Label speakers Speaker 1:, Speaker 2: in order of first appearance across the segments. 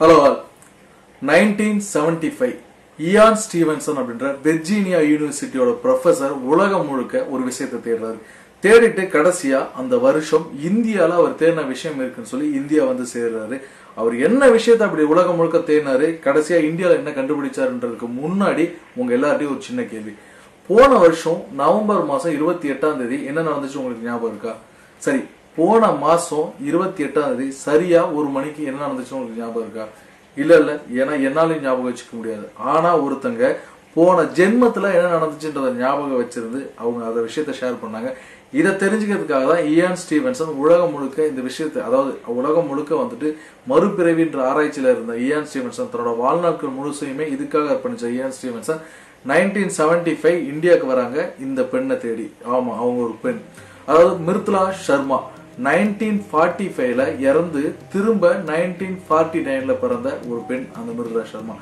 Speaker 1: Hello all nineteen seventy five Ian Stevenson அப்படின்ற Virginia யூனிவர்சிட்டியோட professor உலகம் முழுக்க ஒரு விஷயத்தை தேடுறாரு. தேடிட்டு கடைசியா அந்த வருஷம் இந்தியால அவர் தேடின விஷயம் இருக்குன்னு சொல்லி இந்தியா வந்து சேர்றாரு. அவர் என்ன விஷயத்தை அப்படி உலகம் முழுக்க தேடினாரு? கடைசியா இந்தியாவில் என்ன கண்டுபிடிச்சாருன்றதுக்கு முன்னாடி உங்க எல்லார்ட்டையும் ஒரு சின்ன கேள்வி. போன வருஷம் நவம்பர் மாசம் இருபத்தி எட்டாம் தேதி என்ன நடந்துச்சு உங்களுக்கு ஞாபகம் இருக்கா? சரி போன மாசம் இருபத்தி எட்டாம் தேதி சரியா ஒரு மணிக்கு என்ன நடந்துச்சுன்னு உங்களுக்கு ஞாபகம் இருக்கா? இல்ல இல்ல. ஏன்னா என்னாலையும் ஞாபகம் வச்சுக்க முடியாது. ஆனா ஒருத்தங்க போன ஜென்மத்துல என்ன நடந்துச்சுன்றத ஞாபகம் வச்சிருந்து அவங்க அந்த விஷயத்த ஷேர் பண்ணாங்க. இதை தெரிஞ்சுக்கிறதுக்காக தான் இயான் ஸ்டீவன்சன் உலகம் முழுக்க இந்த விஷயத்தை அதாவது உலகம் முழுக்க வந்துட்டு மறுபிறவின்ற ஆராய்ச்சியில இருந்த இயான் ஸ்டீவன்சன் தன்னோட வாழ்நாட்கள் முழுசையுமே இதுக்காக அர்ப்பணிச்ச Ian Stevenson nineteen seventy five இந்தியாவுக்கு வராங்க. இந்த பெண்ணை தேடி. ஆமா அவங்க ஒரு பெண். அதாவது மிருத்லா சர்மா நைன்டீன் ஃபார்ட்டி ஃபைவ்ல இறந்து திரும்ப நைன்டீன் ஃபார்ட்டி நைன்ல பிறந்த ஒரு பெண் அந்த மிருதுலா சர்மா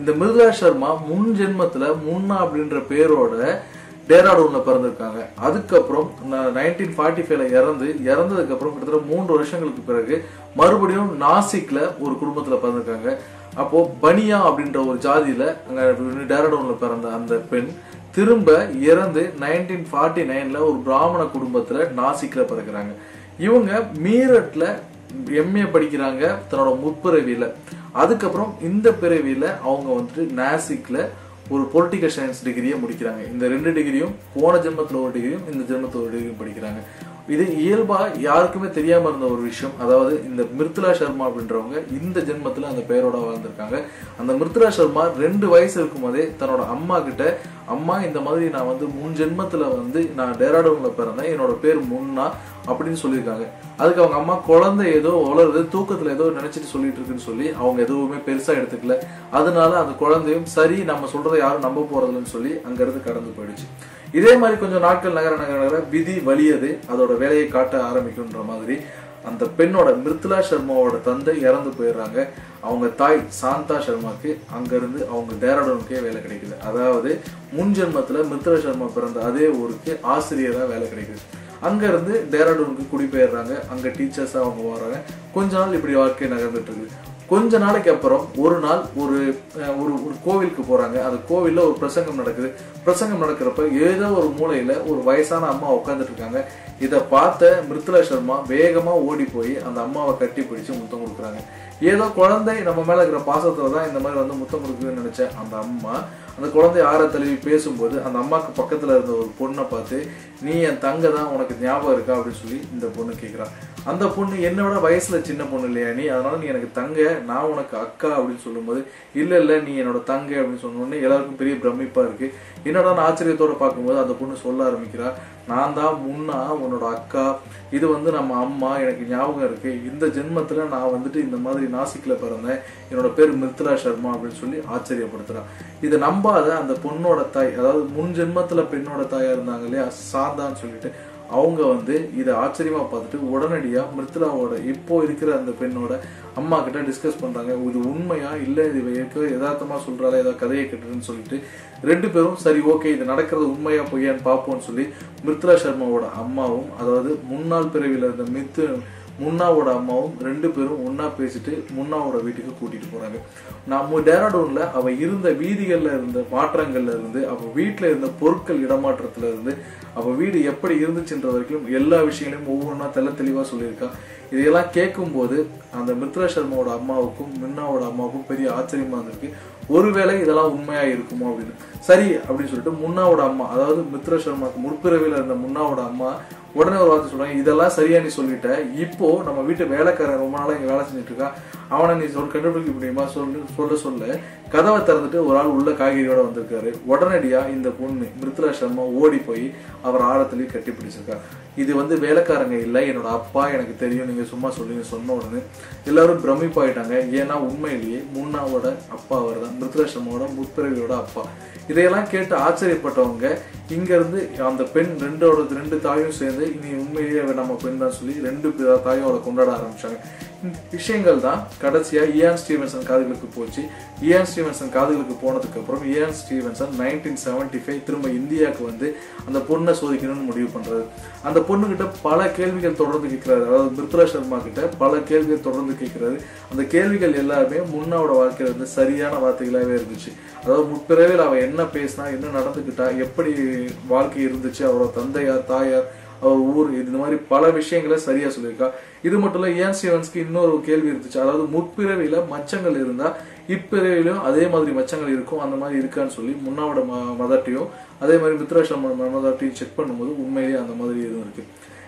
Speaker 1: இந்த மிருதுலா சர்மா முன் ஜென்மத்துல முன்னா அப்படின்ற பேரோட டேராடூன்ல பிறந்திருக்காங்க. அதுக்கப்புறம் நைன்டீன் ஃபார்ட்டி ஃபைவ்ல இறந்து இறந்ததுக்கு அப்புறம் கிட்டத்தட்ட மூன்று வருஷங்களுக்கு பிறகு மறுபடியும் நாசிக்ல ஒரு குடும்பத்துல பிறந்திருக்காங்க. அப்போ பனியா அப்படின்ற ஒரு ஜாதியில டேராடூன்ல பிறந்த அந்த பெண் திரும்ப இறந்து நைன்டீன் ஃபார்ட்டி நைன்ல ஒரு பிராமண குடும்பத்துல நாசிக்ல பிறக்கிறாங்க. இவங்க மீரட்ல எம்ஏ படிக்கிறாங்க தன்னோட முற்பிறவியில. அதுக்கப்புறம் இந்த பிறவியில அவங்க வந்துட்டு நாசிக்ல ஒரு பொலிட்டிக்கல் சயின்ஸ் டிகிரியை முடிக்கிறாங்க. இந்த ரெண்டு டிகிரியும் போன ஜென்மத்தில் ஒரு டிகிரியும் இந்த ஜென்மத்துல ஒரு டிகிரியும் படிக்கிறாங்க. இது இயல்பா யாருக்குமே தெரியாம இருந்த ஒரு விஷயம். அதாவது இந்த மிருத்லா சர்மா அப்படின்றவங்க இந்த ஜென்மத்துல அந்த பெயரோட வாழ்ந்திருக்காங்க. அந்த மிருத்லா சர்மா ரெண்டு வயசு இருக்கும் போதே தன்னோட அம்மா கிட்ட அம்மா இந்த மாதிரி நான் வந்து முன் ஜென்மத்துல வந்து நான் டேராடூன்ல பிறந்தேன். என்னோட பேர் முன்னா. அப்படின்னு சொல்லியிருக்காங்க. அதுக்கு அவங்க அம்மா குழந்தை ஏதோ வளருது தூக்கத்துல ஏதோ நினைச்சிட்டு சொல்லிட்டு இருக்குன்னு சொல்லி அவங்க எதுவுமே பெருசா எடுத்துக்கல. அதனால அந்த குழந்தையும் சரி நம்ம சொல்றதை யாரும் நம்ப போறதில்லைன்னு சொல்லி அங்க இருந்து கடந்து போயிடுச்சு. இதே மாதிரி கொஞ்சம் நாட்கள் நகர நகர நகர விதி வலியது அதோட வேலையை காட்ட ஆரம்பிக்கும்ன்ற மாதிரி அந்த பெண்ணோட மிருத்லா சர்மாவோட தந்தை இறந்து போயிடுறாங்க. அவங்க தாய் சாந்தா சர்மாக்கு அங்கிருந்து அவங்க டேராடூனுக்கே வேலை கிடைக்குது. அதாவது முன் ஜென்மத்துல மிருத்லா சர்மா பிறந்த அதே ஊருக்கு ஆசிரியராக வேலை கிடைக்குது. அங்கேருந்து டேராடூனுக்கு குடிபெயர்றாங்க. அங்கே டீச்சர்ஸாக அவங்க வராங்க கொஞ்ச நாள் இப்படி வாழ்க்கை நகர்ந்துட்டு இருக்குது கொஞ்ச நாளைக்கு அப்புறம் ஒரு நாள் ஒரு ஒரு ஒரு கோவிலுக்கு போகிறாங்க அந்த கோவில்ல ஒரு பிரசங்கம் நடக்குது. பிரசங்கம் நடக்கிறப்ப ஏதோ ஒரு மூலையில் ஒரு வயசான அம்மா உட்காந்துட்டு இருக்காங்க இதை பார்த்த மிருத்துலா சர்மா வேகமாக ஓடி போய் அந்த அம்மாவை கட்டி பிடிச்சு முத்தம் கொடுக்குறாங்க. ஏதோ குழந்தை நம்ம மேலே இருக்கிற பாசத்தில் தான் இந்த மாதிரி வந்து முத்தம் கொடுக்குதுன்னு நினச்சேன் அந்த அம்மா அந்த குழந்தை ஆற தழுவி பேசும்போது அந்த அம்மாக்கு பக்கத்தில் இருந்த ஒரு பொண்ணை பார்த்து நீ என் தங்க தான் உனக்கு ஞாபகம் இருக்கா அப்படின்னு சொல்லி இந்த பொண்ணு கேட்குறா அந்த பொண்ணு என்னோட வயசுல சின்ன பொண்ணு இல்லையா நீ? அதனால நீ எனக்கு தங்க நான் உனக்கு அக்கா அப்படின்னு சொல்லும்போது இல்லை இல்லை நீ என்னோட தங்க அப்படின்னு சொன்னோடனே எல்லாருக்கும் பெரிய பிரமிப்பா இருக்கு. என்னடா ஆச்சரியத்தோட பார்க்கும்போது அந்த பொண்ணு சொல்ல ஆரம்பிக்கிறா நான் தான் முன்னா உன்னோட அக்கா. இது வந்து நம்ம அம்மா எனக்கு ஞாபகம் இருக்கு. இந்த ஜென்மத்துல நான் வந்துட்டு இந்த மாதிரி நாசிக்ல பிறந்தேன். என்னோட பேர் மிருத்லா சர்மா அப்படின்னு சொல்லி ஆச்சரியப்படுத்துறான் இதை நம்பாத அந்த பொண்ணோட தாய் அதாவது முன் ஜென்மத்துல பெண்ணோட தாயா இருந்தாங்க இல்லையா சாந்தான்னு சொல்லிட்டு அவங்க வந்து இதை ஆச்சரியமா பார்த்துட்டு உடனடியா மிருத்லாவோட இப்போ இருக்கிற அந்த பெண்ணோட அம்மா கிட்ட டிஸ்கஸ் பண்றாங்க. இது உண்மையா? இல்ல இது ஏற்கனவே யதார்த்தமா சொல்றாளா? ஏதாவது கதையை கேட்டுருன்னு சொல்லிட்டு ரெண்டு பேரும் சரி ஓகே இது நடக்கிறது உண்மையா பொய்யான்னு பார்ப்போம்னு சொல்லி மிருத்லா சர்மாவோட அம்மாவும் அதாவது முன்னாள் பிறவில இருந்த மித்து முன்னாவோட அம்மாவும் ரெண்டு பேரும் ஒன்னா பேசிட்டு முன்னாவோட வீட்டுக்கு கூட்டிட்டு போறாங்க. நம்ம டேராடூன்ல அவ இருந்த வீதிகள்ல இருந்த மாற்றங்கள்ல இருந்து அவ வீட்டுல இருந்த பொருட்கள் இடமாற்றத்துல இருந்து அவ வீடு எப்படி இருந்துச்சுன்ற வரைக்கும் எல்லா விஷயங்களையும் ஒவ்வொன்றா தெல்ல தெளிவா சொல்லியிருக்கா. இதையெல்லாம் கேட்கும் போது அந்த மித்ரா சர்மாவோட அம்மாவுக்கும் மின்னாவோட அம்மாவுக்கும் பெரிய ஆச்சரியமா இருந்திருக்கு. ஒருவேளை இதெல்லாம் உண்மையா இருக்குமோ அப்படின்னு. சரி அப்படின்னு சொல்லிட்டு முன்னாவோட அம்மா அதாவது மித்ரா சர்மாக்கு முற்பிறவில இருந்த முன்னாவோட அம்மா உடனே ஒரு வார்த்தை சொல்றாங்க இதெல்லாம் சரியா நீ சொல்லிட்ட. இப்போ நம்ம வீட்டு வேலைக்காரன் ரொம்ப நாளா இங்க வேலை செஞ்சுட்டு இருக்கான் அவனை நீ சொல் கண்டுபிடிக்க முடியுமா? சொல்லு சொல்ல சொல்ல. கதவை திறந்துட்டு ஒரு ஆள் உள்ள காய்கறியோட வந்திருக்காரு. உடனடியா இந்த பொண்ணு மிருத்லா சர்மா ஓடி போய் அவர் ஆழத்துலயும் கட்டி பிடிச்சிருக்கா. இது வந்து வேலைக்காரங்க இல்லை என்னோட அப்பா எனக்கு தெரியும் நீங்கள் சும்மா சொல்லி சொன்ன உடனே எல்லாரும் பிரமிப்பாயிட்டாங்க. ஏன்னா உண்மையிலேயே முன்னாவோட அப்பா அவர் தான் மிருத்ரஷமோட முற்பிறவியோட அப்பா. இதையெல்லாம் கேட்டு ஆச்சரியப்பட்டவங்க இங்கேருந்து அந்த பெண் ரெண்டோட ரெண்டு தாயும் சேர்ந்து இனி உண்மையிலேயே நம்ம பெண் தான் சொல்லி ரெண்டு தாயும் அவளை கொண்டாட ஆரம்பிச்சாங்க. விஷயங்கள் தான் கடைசியாக இயான் ஸ்டீவன்சன் காதுகளுக்கு போச்சு. இயான் ஸ்டீவன்சன் காதுகளுக்கு போனதுக்கு அப்புறம் Ian Stevenson nineteen seventy five திரும்ப இந்தியாவுக்கு வந்து அந்த பொண்ணை சோதிக்கணும்னு முடிவு பண்ணுறது அந்த பொண்ணுக்கிட்ட பல கேள்விகள் தொடர்ந்து கேட்கிறாரு. அதாவது மிருத்ரா சர்மா கிட்ட பல கேள்விகள் தொடர்ந்து கேட்கிறாரு. அந்த கேள்விகள் எல்லாமே முன்னாவோட வாழ்க்கையில் வந்து சரியான வார்த்தைகளாகவே இருந்துச்சு. அதாவது முற்பிறவில் அவள் என்ன பேசினா என்ன நடந்துக்கிட்டா எப்படி வாழ்க்கை இருந்துச்சு அவரோட தந்தையார் தாயார் ஊர் இந்த மாதிரி பல விஷயங்களை சரியா சொல்லியிருக்கா. இது மட்டும் இல்ல ஏன் ஸ்டீவன்ஸ்க்கு இன்னொரு கேள்வி இருந்துச்சு? அதாவது முற்பிறவில மச்சங்கள் இருந்தா இப்பிறவிலும் அதே மாதிரி மச்சங்கள் இருக்கும் அந்த மாதிரி இருக்கான்னு சொல்லி முன்னாவோட ம- அதே மாதிரி மித்ராஷம் மதாட்டியும் செக் பண்ணும்போது உண்மையிலேயே அந்த மாதிரி எதுவும் இருக்கு.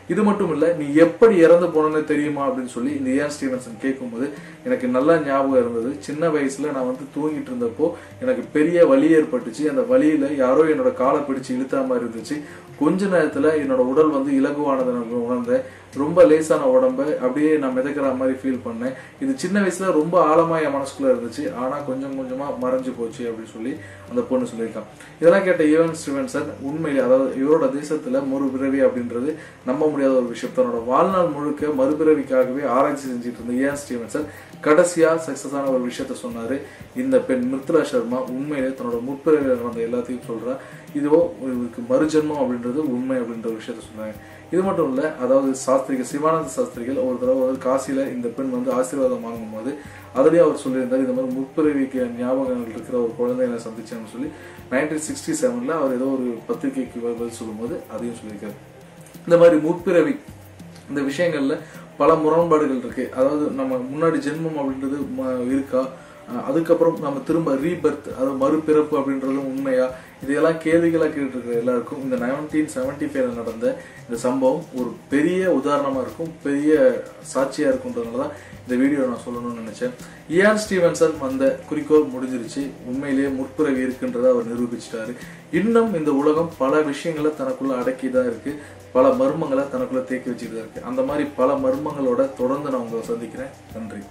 Speaker 1: இது மட்டும் இல்ல நீ எப்படி இறந்து போனேன்னு தெரியுமா அப்படின்னு சொல்லி இந்த ஏன் ஸ்டீவன்சன் கேட்கும்போது எனக்கு நல்லா ஞாபகம் இருந்தது. சின்ன வயசுல நான் வந்து தூங்கிட்டு இருந்தப்போ எனக்கு பெரிய வலி ஏற்பட்டுச்சு. அந்த வலியில யாரோ என்னோட காலை பிடிச்சு இழுத்தா மாதிரி இருந்துச்சு. கொஞ்ச நேரத்துல என்னோட உடல் வந்து இலகுவானதை நான் உணர்ந்தேன். ரொம்ப லேசான உடம்ப அப்படியே நான் மிதக்கிற மாதிரி ஃபீல் பண்ணேன். இது சின்ன வயசுல ரொம்ப ஆழமா என் மனசுக்குள்ள இருந்துச்சு. ஆனா கொஞ்சம் கொஞ்சமா மறைஞ்சு போச்சு அப்படின்னு சொல்லி அந்த பொண்ணு சொல்லியிருக்கான். இதெல்லாம் கேட்ட ஈவன் ஸ்டீவன்சன் உண்மையிலே அதாவது இவரோட தேசத்துல மறுபிறவி அப்படின்றது நம்ப முடியாத ஒரு விஷயம். தன்னோட வாழ்நாள் முழுக்க மறுபிறவிக்காகவே ஆராய்ச்சி செஞ்சுட்டு இருந்த ஏன் ஸ்டீவன்சன் கடைசியா சக்சஸ் ஆன ஒரு விஷயத்த சொன்னாரு. இந்த பெண் மிருத்ரா சர்மா உண்மையிலே தன்னோட முற்பிறவியில் நடந்த எல்லாத்தையும் சொல்றா. இதுவோ இவருக்கு மறுஜென்மம் அப்படின்றது உண்மை அப்படின்ற ஒரு விஷயத்த சொன்னாங்க. இது மட்டும் இல்லை அதாவது சாஸ்திரிகள் சிவானந்த சாஸ்திரிகள் ஒரு தடவை வந்து காசியில் இந்த பெண் வந்து ஆசீர்வாதம் வாங்கும்போது அதுலேயே அவர் சொல்லியிருந்தார் இந்த மாதிரி முற்பிறவிக்கு ஞாபகங்கள் இருக்கிற ஒரு குழந்தைய என்ன சந்திச்சேன்னு சொல்லி. நைன்டீன் சிக்ஸ்டி செவனில் அவர் ஏதோ ஒரு பத்திரிகைக்கு பதில் சொல்லும்போது அதையும் சொல்லியிருக்காரு. இந்த மாதிரி முற்பிறவி இந்த விஷயங்களில் பல முரண்பாடுகள் இருக்கு. அதாவது நம்ம முன்னாடி ஜென்மம் அப்படின்றது இருக்கா? அதுக்கப்புறம் நம்ம திரும்ப ரீபர்த் அதாவது மறுபிறப்பு அப்படின்றதும் உண்மையா? இதையெல்லாம் கேள்விகளாக கேட்டுருக்கிற எல்லாருக்கும் இந்த நைன்டீன் செவன்டி ஃபைவ்ல நடந்த இந்த சம்பவம் ஒரு பெரிய உதாரணமாக இருக்கும் பெரிய சாட்சியாக இருக்குன்றதுனால தான் இந்த வீடியோ நான் சொல்லணும்னு நினச்சேன். ஏஆர் ஸ்டீவன்சன் வந்த குறிக்கோள் முடிஞ்சிருச்சு. உண்மையிலேயே முற்பிறவி இருக்குன்றதை அவர் நிரூபிச்சிட்டாரு. இன்னும் இந்த உலகம் பல விஷயங்களை தனக்குள்ள அடக்கி தான் இருக்கு. பல மர்மங்களை தனக்குள்ள தேக்கி வச்சுட்டு தான் இருக்கு. அந்த மாதிரி பல மர்மங்களோட தொடர்ந்து நான் உங்களை சந்திக்கிறேன். நன்றி.